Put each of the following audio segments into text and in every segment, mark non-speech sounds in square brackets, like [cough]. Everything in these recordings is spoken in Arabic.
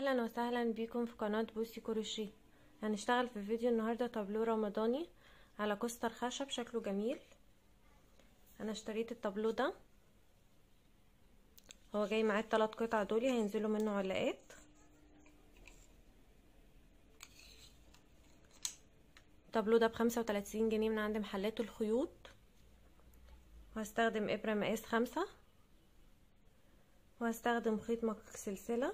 أهلا وسهلا بيكم في قناة بوسي كروشيه. هنشتغل في فيديو النهاردة طابلو رمضاني على كوستر خشب شكله جميل. أنا اشتريت الطابلو ده. هو جاي معاه التلات قطع دول هينزلوا منه علاقات. الطابلو ده بخمسة وتلاتين جنيه من عند محلات الخيوط. وهستخدم إبرة مقاس خمسة. وهستخدم خيط مكك سلسلة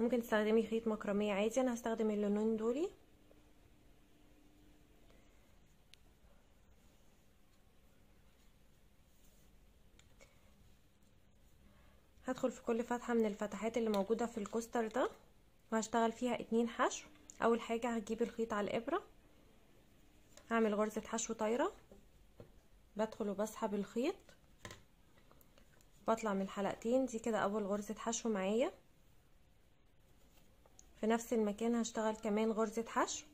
ممكن تستخدمي خيط مكرمية عادي أنا هستخدم اللونين دولي. هدخل في كل فتحة من الفتحات اللي موجودة في الكوستر ده وهشتغل فيها اتنين حشو. أول حاجة هجيب الخيط على الإبرة هعمل غرزة حشو طايرة. بدخل وبسحب الخيط. بطلع من الحلقتين دي كده أول غرزة حشو معايا. في نفس المكان هشتغل كمان غرزة حشو.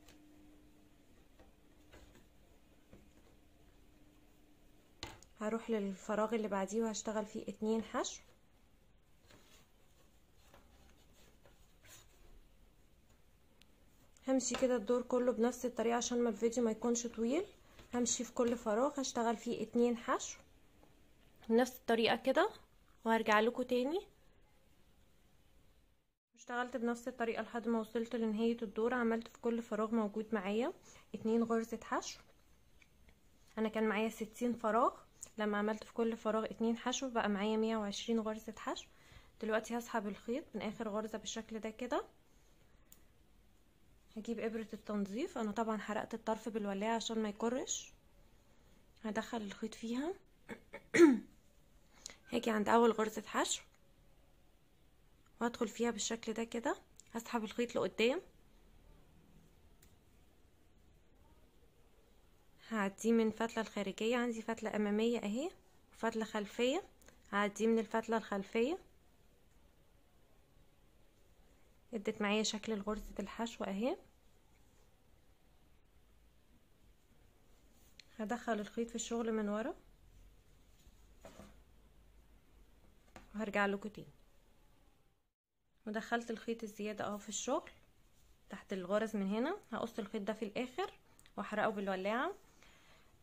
هروح للفراغ اللي بعديه وهشتغل فيه اتنين حشو. همشي كده الدور كله بنفس الطريقة عشان ما الفيديو ما يكونش طويل. همشي في كل فراغ هشتغل فيه اتنين حشو. بنفس الطريقة كده وهرجع لكم تاني. اشتغلت بنفس الطريقة لحد ما وصلت لنهاية الدور. عملت في كل فراغ موجود معايا. اتنين غرزة حشو. أنا كان معايا ستين فراغ. لما عملت في كل فراغ اتنين حشو بقى معايا مية وعشرين غرزة حشو. دلوقتي هسحب الخيط من آخر غرزة بالشكل ده كده. هجيب إبرة التنظيف. أنا طبعا حرقت الطرف بالولاعة عشان ما يكرش. هدخل الخيط فيها. [clears throat] هاجي عند أول غرزة حشو. وهدخل فيها بالشكل ده كده. هسحب الخيط لقدام. هعديه من الفتلة الخارجية. عندي فتلة أمامية أهي وفتلة خلفية. هعديه من الفتلة الخلفية. ادت معايا شكل غرزة الحشو أهي. هدخل الخيط في الشغل من ورا. وهرجع لكم تاني. ودخلت الخيط الزيادة اهو في الشغل تحت الغرز من هنا هقص الخيط ده في الآخر واحرقه بالولاعة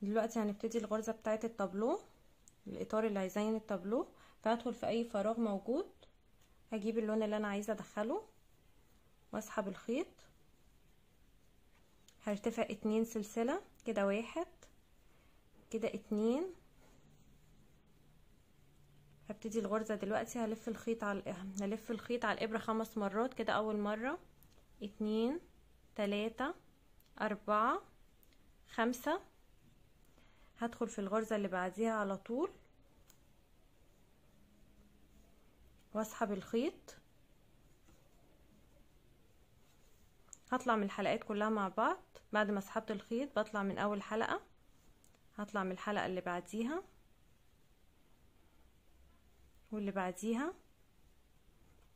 دلوقتي هنبتدي الغرزة بتاعة الطابلو الإطار اللي هيزين الطابلو فهدخل في أي فراغ موجود هجيب اللون اللي أنا عايزة أدخله وأسحب الخيط. هرتفع اتنين سلسلة كده واحد كده اتنين هبتدي الغرزة دلوقتي. هلف الخيط على هلف الخيط على الإبرة خمس مرات كده. أول مرة اتنين تلاتة أربعة خمسة. هدخل في الغرزة اللي بعديها على طول. واسحب الخيط. هطلع من الحلقات كلها مع بعض. بعد ما سحبت الخيط بطلع من أول حلقة. هطلع من الحلقة اللي بعديها. واللي بعديها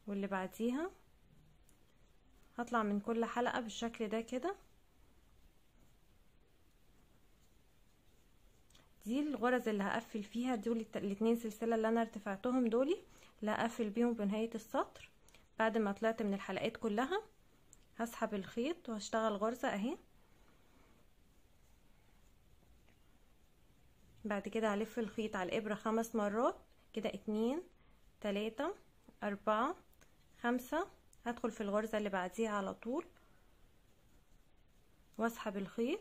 واللي بعديها. هطلع من كل حلقة بالشكل ده كده. دي الغرز اللي هقفل فيها دول الاتنين سلسلة اللي أنا ارتفعتهم دولي. اللي هقفل بيهم بنهاية السطر. بعد ما طلعت من الحلقات كلها هسحب الخيط وهشتغل غرزة أهي. بعد كده هلف الخيط على الإبرة خمس مرات. كده اتنين تلاتة أربعة خمسة. هدخل في الغرزة اللي بعديها على طول. واسحب الخيط.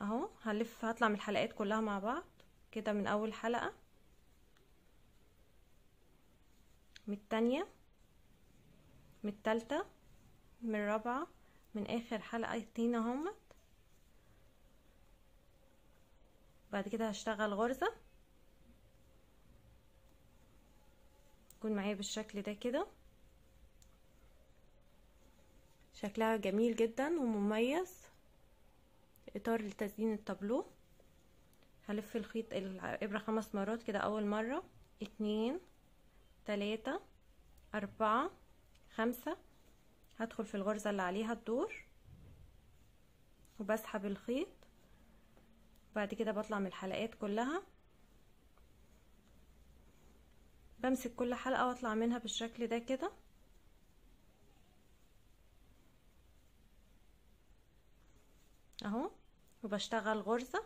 أهو هلف هطلع من الحلقات كلها مع بعض. كده من أول حلقة. من التانية. من التالتة. من الرابعة. من آخر حلقتين اهمت بعد كده هشتغل غرزة. تكون معايا بالشكل ده كده. شكلها جميل جدا ومميز. إطار لتزيين الطابلو هلف الخيط الابرة خمس مرات كده أول مرة. اتنين تلاتة أربعة خمسة. هدخل في الغرزة اللي عليها الدور. وبسحب الخيط. بعد كده بطلع من الحلقات كلها. بمسك كل حلقة واطلع منها بالشكل ده كده. اهو وبشتغل غرزة.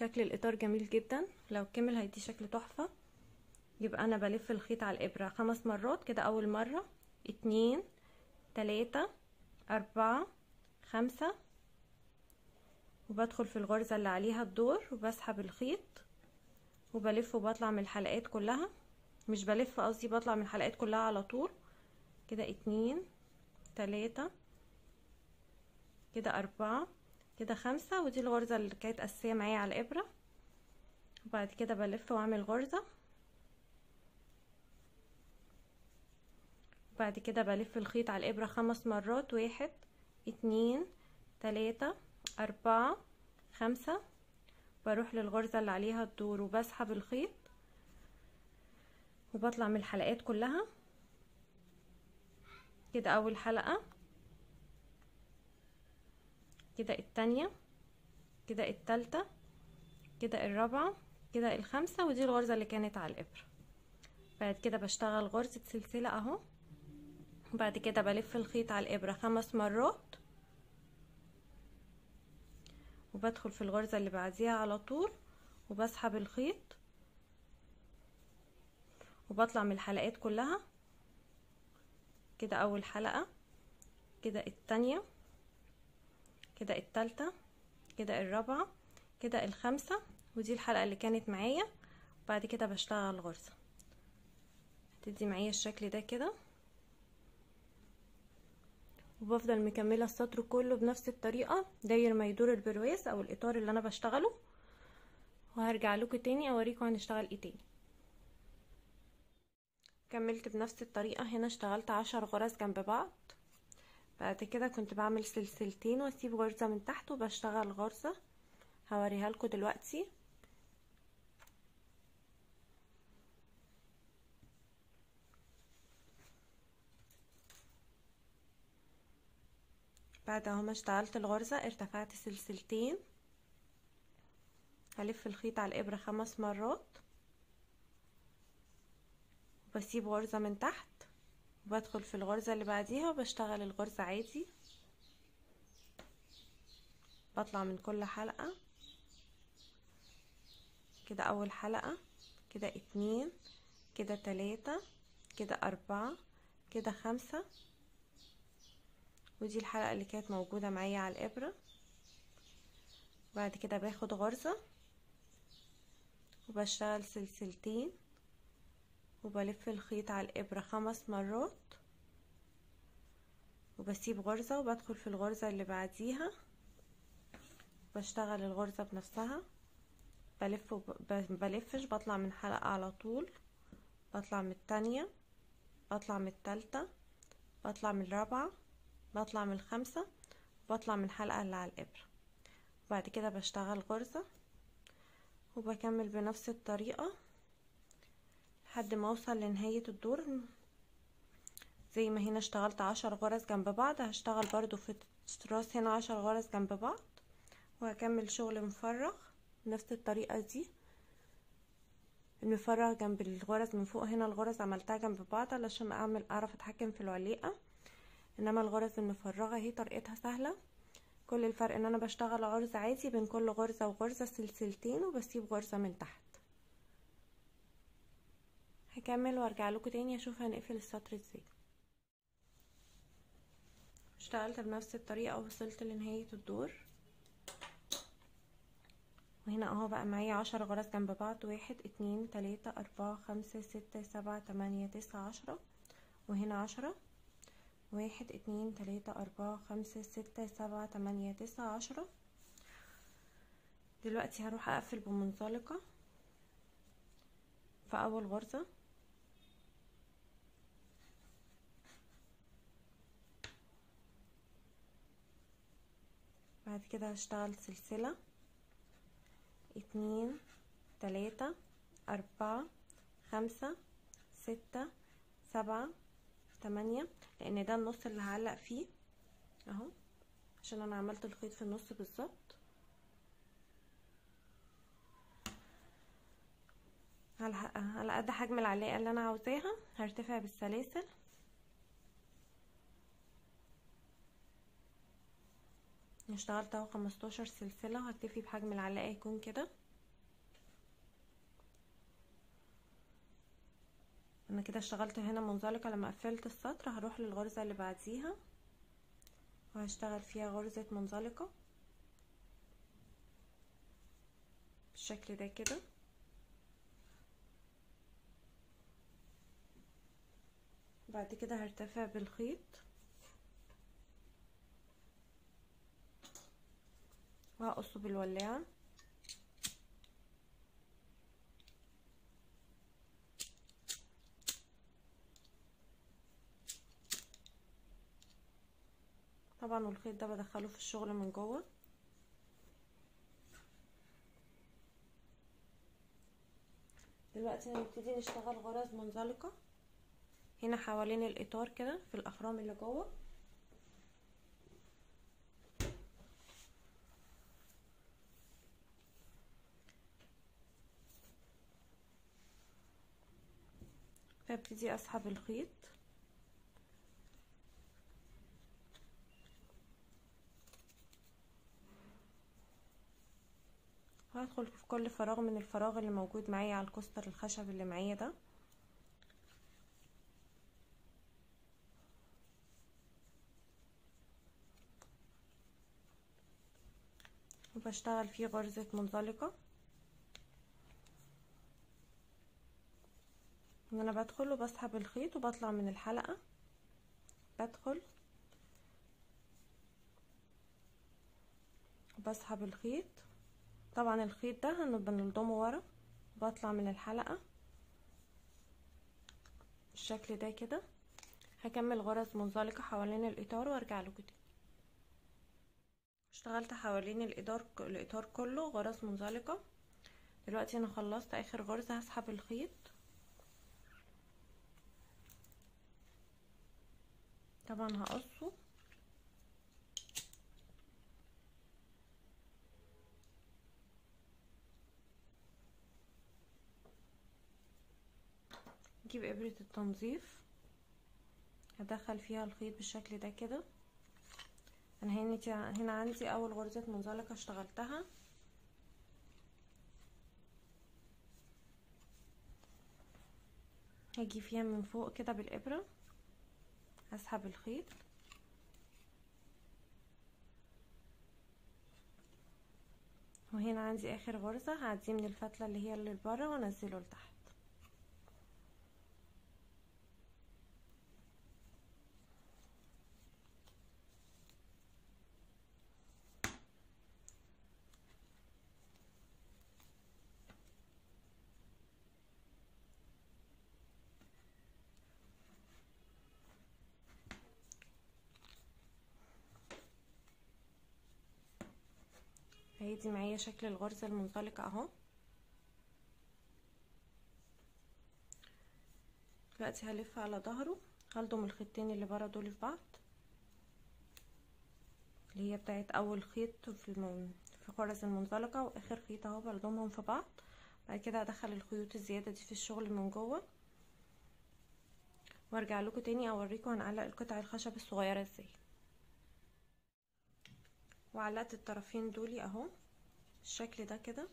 شكل الإطار جميل جدا. لو كمل هيدي شكل تحفة. يبقى أنا بلف الخيط على الإبرة خمس مرات كده أول مرة اتنين تلاتة أربعة خمسة. وبدخل في الغرزة اللي عليها الدور وبسحب الخيط وبلف وبطلع من الحلقات كلها. مش بلف قصدي بطلع من الحلقات كلها على طول. كده اتنين تلاتة كده أربعة كده خمسة. ودي الغرزة اللي كانت أساسية معايا على الإبرة. وبعد كده بلف وأعمل غرزة. بعد كده بلف الخيط على الإبرة خمس مرات واحد اتنين تلاتة أربعة خمسة. بروح للغرزة اللي عليها الدور وبسحب الخيط وبطلع من الحلقات كلها. كده أول حلقة. كده التانية. كده التالتة. كده الرابعة. كده الخامسة ودي الغرزة اللي كانت على الإبرة. بعد كده بشتغل غرزة سلسلة أهو. بعد كده بلف الخيط على الإبرة خمس مرات. وبدخل في الغرزة اللي بعديها على طول وبسحب الخيط. وبطلع من الحلقات كلها. كده أول حلقة كده التانية كده التالتة كده الرابعة كده الخامسة. ودي الحلقة اللي كانت معايا. وبعد كده بشتغل غرزة هتدي معايا الشكل ده كده. وبفضل مكملة السطر كله بنفس الطريقة داير ما يدور البرواز أو الإطار اللي أنا بشتغله. وهرجع لكم تاني أوريكم هنشتغل إيه تاني. كملت بنفس الطريقة. هنا اشتغلت عشر غرز جنب بعض. بعد كده كنت بعمل سلسلتين وأسيب غرزة من تحت وبشتغل غرزة. هوريها لكم دلوقتي. بعد اهو اشتغلت الغرزة ارتفعت سلسلتين. هلف الخيط على الإبرة خمس مرات. وبسيب غرزة من تحت. وبدخل في الغرزة اللي بعديها وبشتغل الغرزة عادي. بطلع من كل حلقة. كده أول حلقة كده اتنين كده تلاتة كده أربعة كده خمسة. ودي الحلقة اللي كانت موجودة معايا على الإبرة. بعد كده باخد غرزة وبشتغل سلسلتين وبلف الخيط على الإبرة خمس مرات وبسيب غرزة وبدخل في الغرزة اللي بعديها. بشتغل الغرزة بنفسها. بلف بلفش بطلع من حلقة على طول. بطلع من التانية. بطلع من التالتة. بطلع من الرابعة. بطلع من الخمسة بطلع من الحلقة اللي على الإبرة. بعد كده بشتغل غرزة وبكمل بنفس الطريقة لحد ما أوصل لنهاية الدور. زي ما هنا اشتغلت عشر غرز جنب بعض هشتغل برضو في الراس هنا عشر غرز جنب بعض وهكمل شغل مفرغ بنفس الطريقة دي. المفرغ جنب الغرز من فوق هنا الغرز عملتها جنب بعض علشان أعمل أعرف أتحكم في العليقة. إنما الغرز المفرغة هي طريقتها سهلة. كل الفرق إن أنا بشتغل عرض عادي بين كل غرزة وغرزة سلسلتين وبسيب غرزة من تحت. هكمل وأرجع لكم تاني أشوف هنقفل السطر إزاي. اشتغلت بنفس الطريقة ووصلت لنهاية الدور. وهنا أهو بقى معايا عشر غرز جنب بعض. واحد اتنين تلاتة أربعة خمسة ستة سبعة تمانية تسعة عشرة. وهنا عشرة. واحد اتنين تلاتة أربعة خمسة ستة سبعة تمانية تسعة عشرة. دلوقتي هروح أقفل بمنزلقة في أول غرزة. بعد كده هشتغل سلسلة. اتنين تلاتة أربعة خمسة ستة سبعة تمانية لأن ده النص اللي هعلق فيه أهو عشان أنا عملت الخيط في النص بالظبط. على على قد حجم العلاقه اللي أنا عاوزاها هرتفع بالسلاسل. اشتغلت أهو 15 سلسلة وهكتفي بحجم العلاقه يكون كده. أنا كده اشتغلت هنا منزلقه لما قفلت السطر هروح للغرزة اللي بعديها وهشتغل فيها غرزة منزلقة بالشكل ده كده. بعد كده هرتفع بالخيط وهقصه بالولاعة. طبعا والخيط ده بدخله في الشغل من جوه. دلوقتي هنبتدي نشتغل غرز منزلقة. هنا حوالين الإطار كده في الاخرام اللي جوه. فابتدي أسحب الخيط. هدخل في كل فراغ من الفراغ اللي موجود معايا على الكوستر الخشب اللي معايا ده. وبشتغل فيه غرزة منزلقة. إن أنا بدخل وبسحب الخيط وبطلع من الحلقة. بدخل. وبسحب الخيط. طبعا الخيط ده هنبقى نلضمه ورا بطلع من الحلقة بالشكل ده كده. هكمل غرز منزلقة حوالين الإطار وأرجع لكم تاني. اشتغلت حوالين الإطار الإطار كله غرز منزلقة دلوقتي أنا خلصت آخر غرزة هسحب الخيط. طبعا هقصه. نجيب إبرة التنظيف. هدخل فيها الخيط بالشكل ده كده. أنا هنا عندي أول غرزة منزلقة اشتغلتها. هاجي فيها من فوق كده بالإبرة. هسحب الخيط. وهنا عندي آخر غرزة. هعديه من الفتلة اللي هي اللي لبره وأنزله لتحت. هيدي معايا شكل الغرزة المنزلقة أهو. دلوقتي هلف على ظهره. هلضم الخيطين اللي برا دول في بعض. اللي هي بتاعت أول خيط في الم... في غرز المنزلقة وآخر خيط أهو بلضمهم في بعض. بعد كده هدخل الخيوط الزيادة دي في الشغل من جوه. وأرجع لكم تاني أوريكم هنعلق القطع الخشب الصغيرة إزاي. وعلقت الطرفين دولي أهو. الشكل ده كده.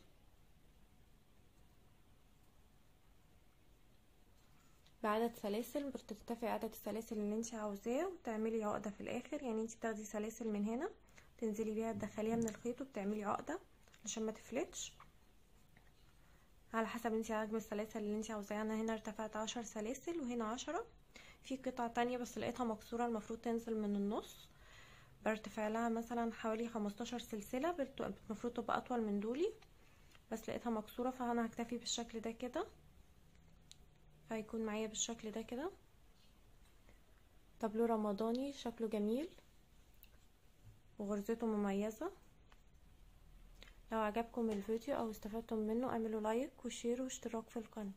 بعدد سلاسل بترتفع عدد السلاسل اللي انت عاوزاه وتعملي عقدة في الآخر. يعني انت بتاخدي سلاسل من هنا تنزلي بيها تدخليها من الخيط وبتعملي عقدة عشان ما تفلتش. على حسب انت حجم السلاسل اللي انت عاوزاها. أنا هنا ارتفعت عشر سلاسل وهنا عشرة. في قطعة تانية بس لقيتها مكسورة المفروض تنزل من النص. برتفع لها مثلا حوالي خمستاشر سلسلة المفروض تبقى أطول من دولي بس لقيتها مكسورة فأنا هكتفي بالشكل ده كده. فهيكون معايا بالشكل ده كده. طابلو رمضاني شكله جميل. وغرزته مميزة. لو عجبكم الفيديو أو استفدتم منه اعملوا like و share واشتراك في القناة.